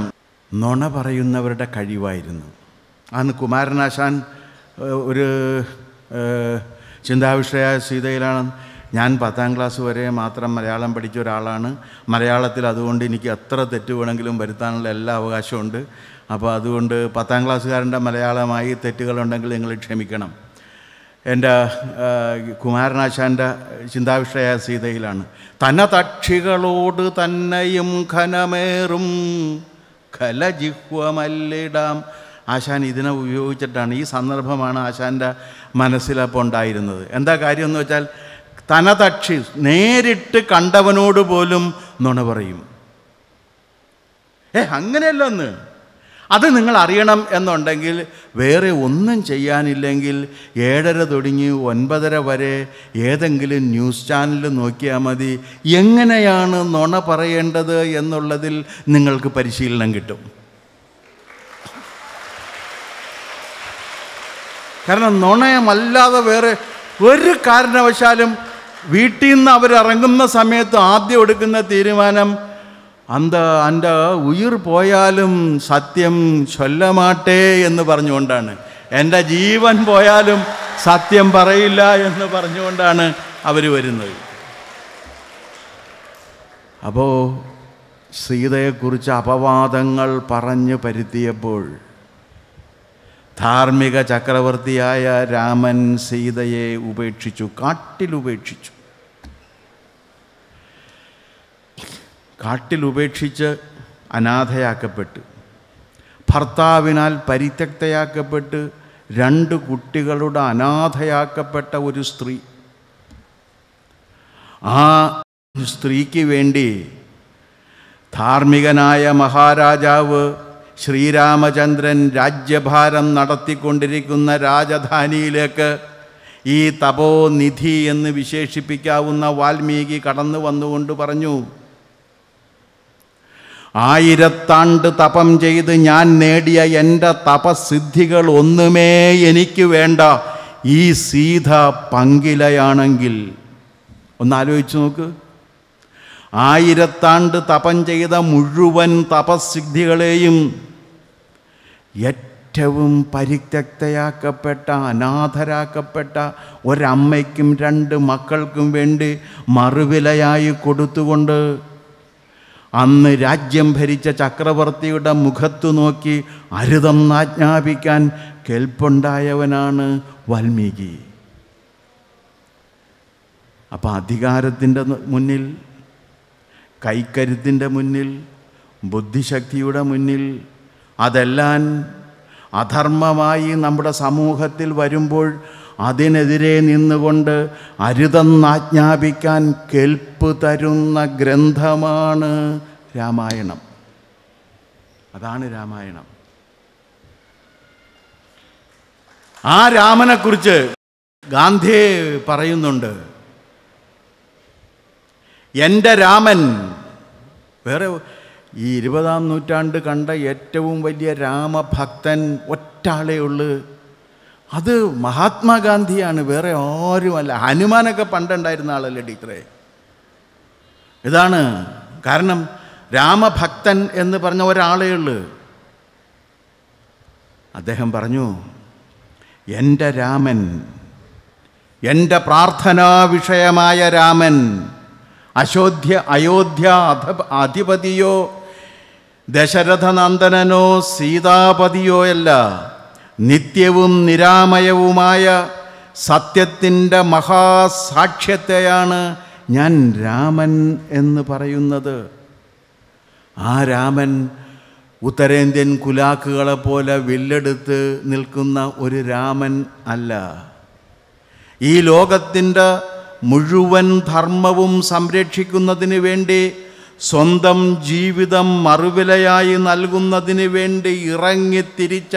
നുണ പറയുന്നവരുടെ കഴിവായിരുന്നു. അന്ന് കുമാരനാശാൻ ഒരു ചിന്താവിഷയായ ചിന്താവിഷയ സീതയിലാണ്. ഞാൻ പത്താം ക്ലാസ് വരെ മാത്രം മലയാളം പഠിച്ച ഒരാളാണ്. മലയാളത്തിൽ അതുകൊണ്ട് എനിക്ക് എത്ര തെറ്റ് വേണമെങ്കിലും വരുത്താനുള്ള എല്ലാ അവകാശമുണ്ട്. അപ്പോൾ അതുകൊണ്ട് പത്താം ക്ലാസ്സുകാരന്റെ മലയാളമായി തെറ്റുകളുണ്ടെങ്കിൽ നിങ്ങൾ ക്ഷമിക്കണം. എന്റെ കുമാരനാശാന്റെ ചിന്താവിഷയ സീതയിലാണ്. തക്ഷികളോട് തന്നെയും ഘനമേറും. ഖലജിഹ്വമല്ലിടാം ആശാൻ ഇതിനെ ഉപയോഗിച്ചിട്ടാണ് ഈ സന്ദർഭമാണ് ആശാന്റെ മനസ്സിലപ്പോൾ ഉണ്ടായിരുന്നത്. എന്താ കാര്യം എന്ന് വെച്ചാൽ തനതക്ഷി നേരിട്ട് കണ്ടവനോട് പോലും നുണ പറയും. ഏ അങ്ങനെയല്ല ഒന്ന്. അത് നിങ്ങൾ അറിയണം എന്നുണ്ടെങ്കിൽ വേറെ ഒന്നും ചെയ്യാനില്ലെങ്കിൽ ഏഴര തുടങ്ങി ഒൻപതര വരെ ഏതെങ്കിലും ന്യൂസ് ചാനൽ നോക്കിയാൽ മതി. എങ്ങനെയാണ് നുണ പറയേണ്ടത് എന്നുള്ളതിൽ നിങ്ങൾക്ക് പരിശീലനം കിട്ടും. കാരണം നുണയമല്ലാതെ വേറെ ഒരു കാരണവശാലും വീട്ടിൽ നിന്ന് അവരിറങ്ങുന്ന സമയത്ത് ആദ്യം എടുക്കുന്ന തീരുമാനം അന്ത എന്റെ ഉയിർ പോയാലും സത്യം ചൊല്ലമാട്ടേ എന്ന് പറഞ്ഞുകൊണ്ടാണ്. എന്റെ ജീവൻ പോയാലും സത്യം പറയില്ല എന്ന് പറഞ്ഞുകൊണ്ടാണ് അവർ വരുന്നത്. അപ്പോൾ സീതയെക്കുറിച്ച് അപവാദങ്ങൾ പറഞ്ഞു പരുത്തിയപ്പോൾ ധാർമ്മിക ചക്രവർത്തിയായ രാമൻ സീതയെ ഉപേക്ഷിച്ചു കാട്ടിലുപേക്ഷിച്ചു കാട്ടിലുപേക്ഷിച്ച് അനാഥയാക്കപ്പെട്ട് ഭർത്താവിനാൽ പരിത്യക്തയാക്കപ്പെട്ട് രണ്ട് കുട്ടികളുടെ അനാഥയാക്കപ്പെട്ട ഒരു സ്ത്രീ. ആ സ്ത്രീക്ക് വേണ്ടി ധാർമ്മികനായ മഹാരാജാവ് ശ്രീരാമചന്ദ്രൻ രാജ്യഭാരം നടത്തിക്കൊണ്ടിരിക്കുന്ന രാജധാനിയിലേക്ക് ഈ തപോനിധി എന്ന് വിശേഷിപ്പിക്കാവുന്ന വാൽമീകി കടന്നു വന്നുകൊണ്ട് പറഞ്ഞു ആയിരത്താണ്ട് തപം ചെയ്ത് ഞാൻ നേടിയ എന്റെ തപസിദ്ധികൾ ഒന്നുമേ എനിക്ക് വേണ്ട. ഈ സീത പങ്കിലയാണെങ്കിൽ ഒന്ന് ആലോചിച്ച് നോക്ക്. ആയിരത്താണ്ട് തപം ചെയ്ത മുഴുവൻ തപസിദ്ധികളെയും ഏറ്റവും പരിത്യക്തയാക്കപ്പെട്ട അനാഥരാക്കപ്പെട്ട ഒരമ്മയ്ക്കും രണ്ട് മക്കൾക്കും വേണ്ടി മറുവിലയായി കൊടുത്തുകൊണ്ട് അന്ന് രാജ്യം ഭരിച്ച ചക്രവർത്തിയുടെ മുഖത്തു നോക്കി അരുതം ആജ്ഞാപിക്കാൻ കേൾപ്പുണ്ടായവനാണ് വാൽമീകി. അപ്പം അധികാരത്തിന്റെ മുന്നിൽ കൈക്കരുത്തിന്റെ മുന്നിൽ ബുദ്ധിശക്തിയുടെ മുന്നിൽ അതെല്ലാം അധർമ്മമായി നമ്മുടെ സമൂഹത്തിൽ വരുമ്പോൾ അതിനെതിരെ നിന്നുകൊണ്ട് അരുതെന്നാജ്ഞാപിക്കാൻ കേൾപ്പ് തരുന്ന ഗ്രന്ഥമാണ് രാമായണം. അതാണ് രാമായണം. ആ രാമനെക്കുറിച്ച് ഗാന്ധി പറയുന്നുണ്ട്. എന്റെ രാമൻ വേറെ ഈ ഇരുപതാം നൂറ്റാണ്ട് കണ്ട ഏറ്റവും വലിയ രാമഭക്തൻ ഒറ്റാളേ ഉള്ളൂ. അത് മഹാത്മാഗാന്ധിയാണ് വേറെ ആരുമല്ല. ഹനുമാനൊക്കെ പണ്ടുണ്ടായിരുന്ന ആളല്ലേ ടീച്ചറേ? ഇതാണ് കാരണം രാമഭക്തൻ എന്ന് പറഞ്ഞ ഒരാളേ ഉള്ളൂ. അദ്ദേഹം പറഞ്ഞു എന്റെ രാമൻ എന്റെ പ്രാർത്ഥനാ വിഷയമായ രാമൻ അശോധ്യ അയോധ്യ അധ അധിപതിയോ ദശരഥനന്ദനനോ സീതാപതിയോ അല്ല നിത്യവും നിരാമയവുമായ സത്യത്തിന്റെ മഹാസാക്ഷ്യത്തെയാണ് ഞാൻ രാമൻ എന്ന് പറയുന്നത്. ആ രാമൻ ഉത്തരേന്ത്യൻ കുലാക്കുകളെ പോലെ വില്ലെടുത്ത് നിൽക്കുന്ന ഒരു രാമൻ അല്ല. ഈ ലോകത്തിന്റെ മുഴുവൻ ധർമ്മവും സംരക്ഷിക്കുന്നതിന് വേണ്ടി സ്വന്തം ജീവിതം മറുവിലയായി നൽകുന്നതിന് വേണ്ടി ഇറങ്ങിത്തിരിച്ച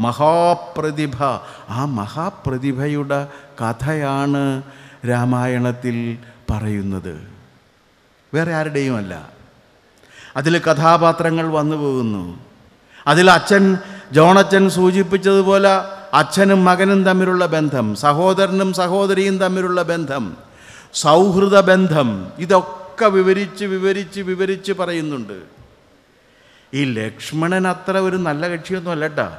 മഹാപ്രതിഭ. ആ മഹാപ്രതിഭയുടെ കഥയാണ് രാമായണത്തിൽ പറയുന്നത്. വേറെ ആരുടെയും അല്ല അതിൽ കഥാപാത്രങ്ങൾ വന്നു പോകുന്നു. അതിൽ അച്ഛൻ ജോണച്ചൻ സൂചിപ്പിച്ചതുപോലെ അച്ഛനും മകനും തമ്മിലുള്ള ബന്ധം സഹോദരനും സഹോദരിയും തമ്മിലുള്ള ബന്ധം സൗഹൃദ ബന്ധം ഇതൊക്കെ വിവരിച്ച് വിവരിച്ച് വിവരിച്ച് പറയുന്നുണ്ട്. ഈ ലക്ഷ്മണൻ അത്ര ഒരു നല്ല കക്ഷിയൊന്നും അല്ലട്ടാ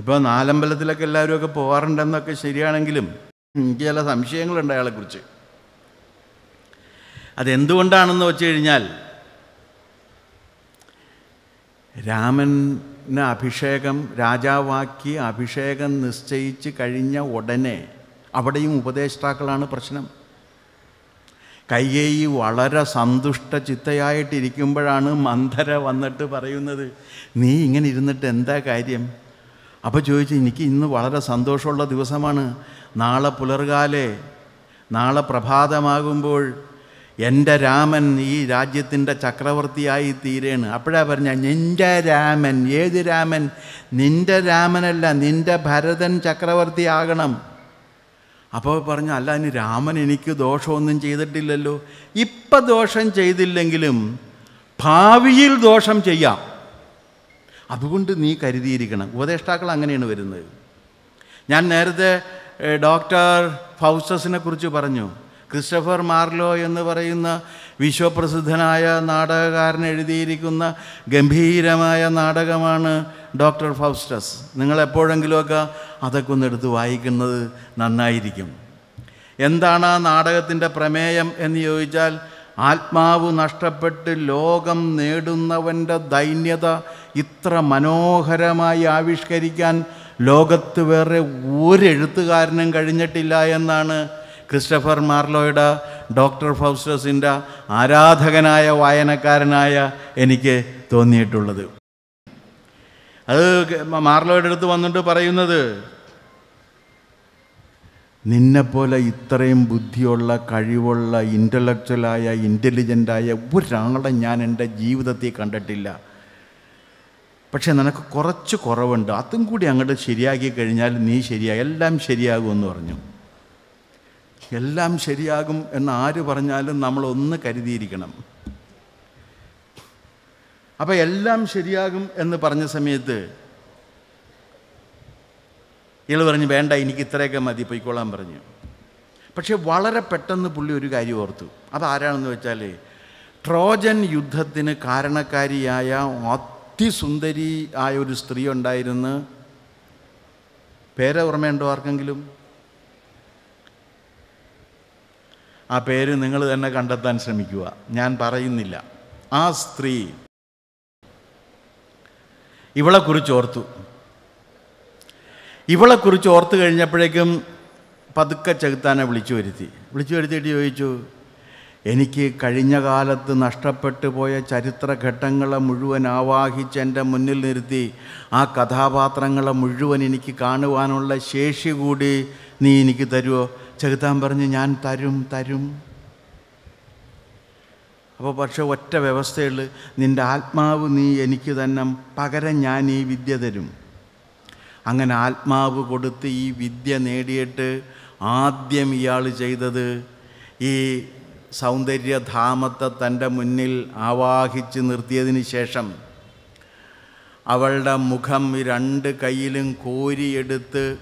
ഇപ്പോൾ നാലമ്പലത്തിലൊക്കെ എല്ലാവരും ഒക്കെ പോകാറുണ്ടെന്നൊക്കെ ശരിയാണെങ്കിലും എനിക്ക് ചില സംശയങ്ങളുണ്ട് അയാളെക്കുറിച്ച്. അതെന്തുകൊണ്ടാണെന്ന് വെച്ച് കഴിഞ്ഞാൽ രാമന് അഭിഷേകം രാജാവാക്കി അഭിഷേകം നിശ്ചയിച്ച് കഴിഞ്ഞ ഉടനെ അവിടെയും ഉപദേഷ്ടാക്കളാണ് പ്രശ്നം. കൈകേയി വളരെ സന്തുഷ്ട ചിത്തയായിട്ടിരിക്കുമ്പോഴാണ് മന്ധര വന്നിട്ട് പറയുന്നത് നീ ഇങ്ങനെ ഇരുന്നിട്ട് എന്താ കാര്യം? അപ്പോൾ ചോദിച്ചു എനിക്ക് ഇന്ന് വളരെ സന്തോഷമുള്ള ദിവസമാണ്. നാളെ പുലർകാലേ നാളെ പ്രഭാതമാകുമ്പോൾ എന്റെ രാമൻ ഈ രാജ്യത്തിന്റെ ചക്രവർത്തിയായി തീരേണ്. അപ്പോഴാ പറഞ്ഞ നിന്റെ രാമൻ ഏത് രാമൻ? നിന്റെ രാമനല്ല നിന്റെ ഭരതൻ ചക്രവർത്തിയാകണം അപ്പോൾ പറഞ്ഞു അല്ല ഇനി രാമൻ എനിക്ക് ദോഷമൊന്നും ചെയ്തിട്ടില്ലല്ലോ. ഇപ്പം ദോഷം ചെയ്തില്ലെങ്കിലും ഭാവിയിൽ ദോഷം ചെയ്യാം. അതുകൊണ്ട് നീ കരുതിയിരിക്കണം. ഉപദേഷ്ടാക്കൾ അങ്ങനെയാണ് വരുന്നത്. ഞാൻ നേരത്തെ ഡോക്ടർ ഫൗസസിനെ കുറിച്ച് പറഞ്ഞു. ക്രിസ്റ്റഫർ മാർലോ എന്ന് പറയുന്ന വിശ്വപ്രസിദ്ധനായ നാടകകാരൻ എഴുതിയിരിക്കുന്ന ഗംഭീരമായ നാടകമാണ് ഡോക്ടർ ഫൗസ്റ്റസ്. നിങ്ങൾ എപ്പോഴെങ്കിലുമൊക്കെ അതൊക്കെ ഒന്ന് എടുത്ത് വായിക്കുന്നത് നന്നായിരിക്കും. എന്താണ് ആ നാടകത്തിന്റെ പ്രമേയം എന്ന് ചോദിച്ചാൽ ആത്മാവ് നഷ്ടപ്പെട്ട് ലോകം നേടുന്നവന്റെ ദൈന്യത ഇത്ര മനോഹരമായി ആവിഷ്കരിക്കാൻ ലോകത്ത് വേറെ ഒരു എഴുത്തുകാരനും കഴിഞ്ഞിട്ടില്ല എന്നാണ് ക്രിസ്റ്റഫർ മാർലോയുടെ ഡോക്ടർ ഫൗസ്റ്റസിന്റെ ആരാധകനായ വായനക്കാരനായ എനിക്ക് തോന്നിയിട്ടുള്ളത്. അത് മാർലോയുടെ അടുത്ത് വന്നിട്ട് പറയുന്നത് നിന്നെപ്പോലെ ഇത്രയും ബുദ്ധിയുള്ള കഴിവുള്ള ഇന്റലക്ച്വലായ ഇന്റലിജന്റായ ഒരാളെ ഞാൻ എന്റെ ജീവിതത്തിൽ കണ്ടിട്ടില്ല. പക്ഷേ നിനക്ക് കുറച്ച് കുറവുണ്ട്. അതും കൂടി അങ്ങോട്ട് ശരിയാക്കി കഴിഞ്ഞാൽ നീ ശരിയാ. എല്ലാം ശരിയാകുമെന്ന് പറഞ്ഞു. എല്ലാം ശരിയാകും എന്ന് ആര് പറഞ്ഞാലും നമ്മളൊന്ന് കരുതിയിരിക്കണം. അപ്പം എല്ലാം ശരിയാകും എന്ന് പറഞ്ഞ സമയത്ത് ഇയാൾ പറഞ്ഞു വേണ്ട എനിക്ക് ഇത്രയൊക്കെ മതി പൊയ്ക്കോളാൻ പറഞ്ഞു. പക്ഷേ വളരെ പെട്ടെന്ന് പുള്ളി ഒരു കാര്യം ഓർത്തു. അതാരാണെന്ന് വെച്ചാൽ ട്രോജൻ യുദ്ധത്തിന് കാരണക്കാരിയായ അതിസുന്ദരി ആയ ഒരു സ്ത്രീ ഉണ്ടായിരുന്നു പേര് ഓർമ്മയുണ്ടോ ആർക്കെങ്കിലും? ആ പേര് നിങ്ങൾ തന്നെ കണ്ടെത്താൻ ശ്രമിക്കുക. ഞാൻ പറയുന്നില്ല. ആ സ്ത്രീ ഇവളെക്കുറിച്ച് ഓർത്തു. ഇവളെക്കുറിച്ച് ഓർത്ത് കഴിഞ്ഞപ്പോഴേക്കും പതുക്കെ ചെകുത്താനെ വിളിച്ചു വരുത്തി. വിളിച്ചു വരുത്തിയിട്ട് ചോദിച്ചു എനിക്ക് കഴിഞ്ഞ കാലത്ത് നഷ്ടപ്പെട്ടു പോയ ചരിത്രഘട്ടങ്ങളെ മുഴുവൻ ആവാഹിച്ച് എന്റെ മുന്നിൽ നിർത്തി. ആ കഥാപാത്രങ്ങളെ മുഴുവൻ എനിക്ക് കാണുവാനുള്ള ശേഷി കൂടി നീ എനിക്ക് തരുമോ ചെകുത്താൻ പറഞ്ഞ് ഞാൻ തരും തരും. അപ്പോൾ പക്ഷേ ഒറ്റ വ്യവസ്ഥയിൽ നിന്റെ ആത്മാവ് നീ എനിക്ക് തന്നെ പകരം ഞാൻ ഈ വിദ്യ തരും. അങ്ങനെ ആത്മാവ് കൊടുത്ത് ഈ വിദ്യ നേടിയിട്ട് ആദ്യം ഇയാൾ ചെയ്തത് ഈ സൗന്ദര്യധാമത്തെ തന്റെ മുന്നിൽ ആവാഹിച്ച് നിർത്തിയതിന് ശേഷം അവളുടെ മുഖം രണ്ട് കയ്യിലും കോരിയെടുത്ത്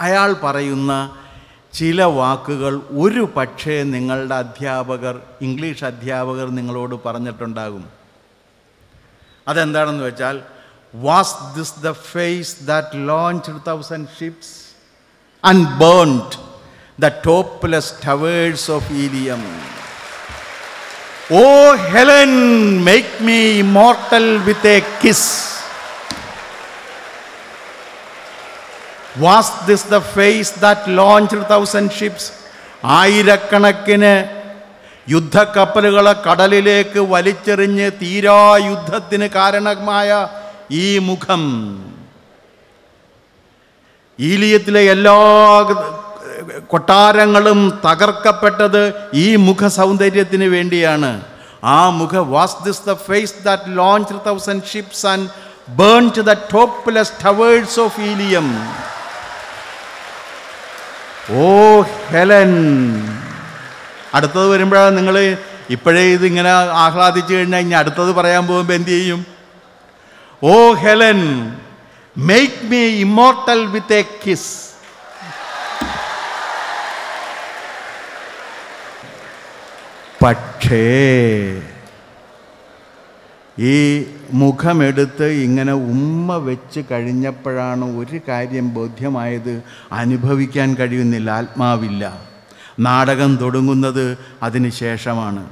അയാൾ പറയുന്ന ചില വാക്കുകൾ ഒരു പക്ഷേ നിങ്ങളുടെ അധ്യാപകർ ഇംഗ്ലീഷ് അധ്യാപകർ നിങ്ങളോട് പറഞ്ഞിട്ടുണ്ടാകും. അതെന്താണെന്ന് വെച്ചാൽ was this the face that launch thousand ships and burned the topless towers of Ilium O Helen make me immortal with a kiss was this the face that launch thousand ships ആയിരക്കണക്കിന് യുദ്ധക്കപ്പലുകളെ കടലിലേക്ക് വലിച്ചെറിഞ്ഞ് തീരാ യുദ്ധത്തിന് കാരണമായ ഈ മുഖം. ഈലിയത്തിലെ എല്ലാ കൊട്ടാരങ്ങളും തകർക്കപ്പെട്ടത് ഈ മുഖ സൗന്ദര്യത്തിന് വേണ്ടിയാണ്. ആ മുഖ was this the face that launch thousand ships and burn to the topless towers of Ilium O Helen. അടുത്തത് വരുമ്പോഴാണ് നിങ്ങൾ ഇപ്പോഴേ ഇതിങ്ങനെ ആഹ്ലാദിച്ചു കഴിഞ്ഞാൽ ഇനി അടുത്തത് പറയാൻ പോകുമ്പോൾ എന്ത് ചെയ്യും? O Helen make me immortal with a kiss പക്ഷേ ഈ മുഖമെടുത്ത് ഇങ്ങനെ ഉമ്മ വെച്ച് കഴിഞ്ഞപ്പോഴാണ് ഒരു കാര്യം ബോധ്യമായത്. അനുഭവിക്കാൻ കഴിയുന്നില്ല ആത്മാവില്ല. നാടകം തുടങ്ങുന്നത് അതിന് ശേഷമാണ്.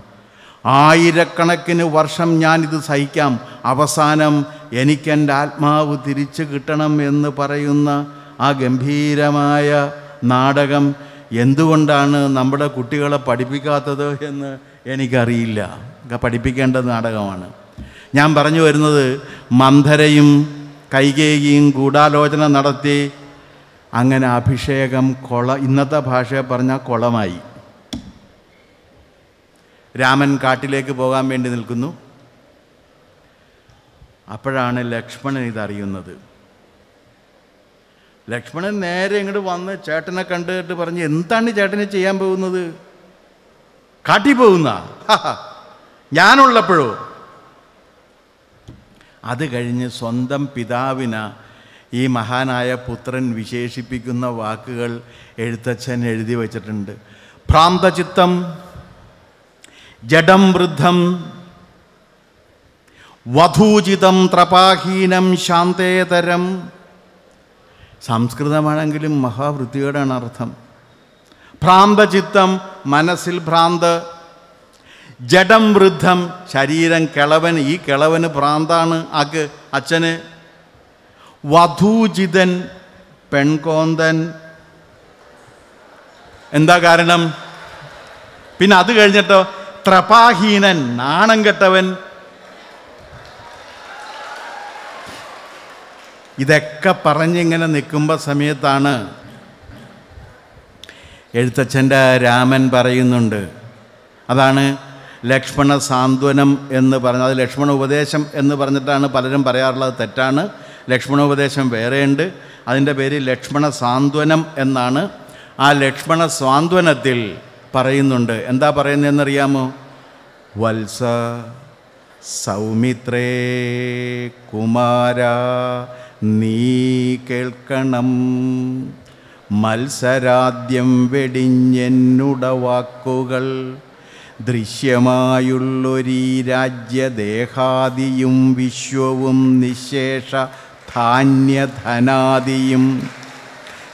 ആയിരക്കണക്കിന് വർഷം ഞാനിത് സഹിക്കാം. അവസാനം എനിക്കെന്റെ ആത്മാവ് തിരിച്ചു കിട്ടണം എന്ന് പറയുന്ന ആ ഗംഭീരമായ നാടകം എന്തുകൊണ്ടാണ് നമ്മുടെ കുട്ടികളെ പഠിപ്പിക്കാത്തത് എന്ന് എനിക്കറിയില്ല. പഠിപ്പിക്കേണ്ട നാടകമാണ്. ഞാൻ പറഞ്ഞു വരുന്നത് മന്ധരയും കൈകേയിയും ഗൂഢാലോചന നടത്തി അങ്ങനെ അഭിഷേകം കൊള ഇന്നത്തെ ഭാഷയെ പറഞ്ഞാൽ കൊളമായി. രാമൻ കാട്ടിലേക്ക് പോകാൻ വേണ്ടി നിൽക്കുന്നു. അപ്പോഴാണ് ലക്ഷ്മണൻ ഇതറിയുന്നത്. ലക്ഷ്മണൻ നേരെ ഇങ്ങോട്ട് വന്ന് ചേട്ടനെ കണ്ടിട്ട് പറഞ്ഞ് എന്താണ് ചേട്ടനെ ചെയ്യാൻ പോകുന്നത്? കാട്ടി പോകുന്ന? ഞാനുള്ളപ്പോഴോ? അത് കഴിഞ്ഞ് സ്വന്തം പിതാവിന ഈ മഹാനായ പുത്രൻ വിശേഷിപ്പിക്കുന്ന വാക്കുകൾ എഴുത്തച്ഛൻ എഴുതി വച്ചിട്ടുണ്ട്. ഭ്രാന്തചിത്തം ജഡം വൃദ്ധം വധൂചിതം ത്രപാഹീനം ശാന്തേതരം. സംസ്കൃതമാണെങ്കിലും മഹാവൃത്തിയോടാണ് അർത്ഥം. ഭ്രാന്തചിത്തം മനസ്സിൽ ഭ്രാന്ത്. ജഡം വൃദ്ധം ശരീരം കിളവൻ ഈ കിളവന് ഭ്രാന്താണ് അക്ക് അച്ഛന്. വധൂചിതൻ പെൺകോന്തൻ. എന്താ കാരണം? പിന്നെ അത് കഴിഞ്ഞിട്ടോ? ത്രപാഹീനൻ നാണം കെട്ടവൻ? ഇതൊക്കെ പറഞ്ഞിങ്ങനെ നിൽക്കുമ്പോൾ സമയത്താണ് എഴുത്തച്ഛന്റെ രാമൻ പറയുന്നുണ്ട്. അതാണ് ലക്ഷ്മണ സാന്ത്വനം എന്ന് പറഞ്ഞ അത് ലക്ഷ്മണ ഉപദേശം എന്ന് പറഞ്ഞിട്ടാണ് പലരും പറയാറുള്ളത്. തെറ്റാണ്. ലക്ഷ്മണ ഉപദേശം വേറെയുണ്ട്. അതിന്റെ പേര് ലക്ഷ്മണ സാന്ത്വനം എന്നാണ്. ആ ലക്ഷ്മണ സ്വാന്തനത്തിൽ പറയുന്നുണ്ട്. എന്താ പറയുന്നതെന്നറിയാമോ? വത്സ സൗമിത്രേ കുമാര നീ കേൾക്കണം. മത്സരാദ്യം വെടിഞ്ഞെന്നുട വാക്കുകൾ ദൃശ്യമായുള്ളൊരീ രാജ്യദേഹാദിയും വിശ്വവും നിശേഷ ധാന്യധനാദിയും.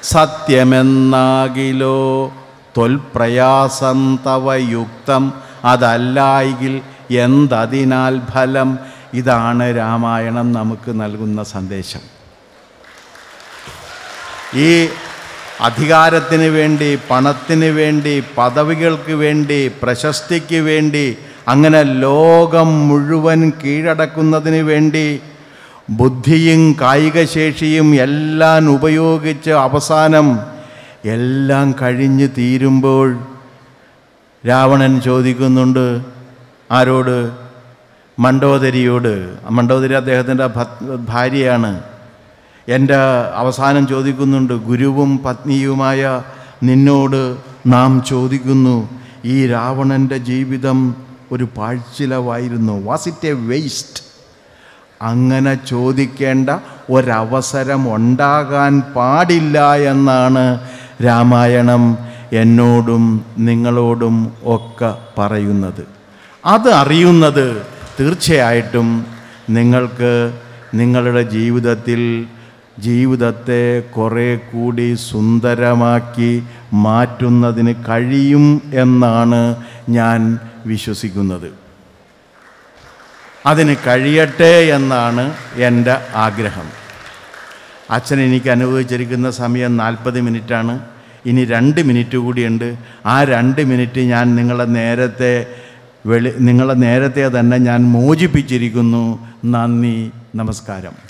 സത്യമെന്നാകിലോ തൊൽപ്രയാസം തവ യുക്തം. അതല്ലായെങ്കിൽ എന്തതിനാൽ ഫലം? ഇതാണ് രാമായണം നമുക്ക് നൽകുന്ന സന്ദേശം. ഈ അധികാരത്തിന് വേണ്ടി പണത്തിന് വേണ്ടി പദവികൾക്ക് വേണ്ടി പ്രശസ്തിക്ക് വേണ്ടി അങ്ങനെ ലോകം മുഴുവൻ കീഴടക്കുന്നതിന് വേണ്ടി ബുദ്ധിയും കായികശേഷിയും എല്ലാം ഉപയോഗിച്ച് അവസാനം എല്ലാം കഴിഞ്ഞ് തീരുമ്പോൾ രാവണൻ ചോദിക്കുന്നുണ്ട് ആരോട്? മണ്ടോദരിയോട്. മണ്ടോദരി അദ്ദേഹത്തിന്റെ ഭാര്യയാണ്. എന്റെ അവസാനം ചോദിക്കുന്നുണ്ട് ഗുരുവും പത്നിയുമായ നിന്നോട് നാം ചോദിക്കുന്നു ഈ രാവണന്റെ ജീവിതം ഒരു പാഴ്ചിലവായിരുന്നു. വാസ് ഇറ്റ് എ വേസ്റ്റ് അങ്ങനെ ചോദിക്കേണ്ട ഒരവസരം ഉണ്ടാകാൻ പാടില്ല എന്നാണ് രാമായണം എന്നോടും നിങ്ങളോടും ഒക്കെ പറയുന്നത്. അത് അറിയുന്നത് തീർച്ചയായിട്ടും നിങ്ങൾക്ക് നിങ്ങളുടെ ജീവിതത്തിൽ ജീവിതത്തെ കുറേ കൂടി സുന്ദരമാക്കി മാറ്റുന്നതിന് കഴിയും എന്നാണ് ഞാൻ വിശ്വസിക്കുന്നത്. അതിന് കഴിയട്ടെ എന്നാണ് എന്റെ ആഗ്രഹം. അച്ഛൻ എനിക്ക് അനുഭവിച്ചിരിക്കുന്ന സമയം നാൽപ്പത് മിനിറ്റാണ്. ഇനി രണ്ട് മിനിറ്റ് കൂടിയുണ്ട്. ആ രണ്ട് മിനിറ്റ് ഞാൻ നിങ്ങളെ നേരത്തെ വെളി നിങ്ങളെ നേരത്തെ തന്നെ ഞാൻ മോചിപ്പിച്ചിരിക്കുന്നു. നന്ദി. നമസ്കാരം.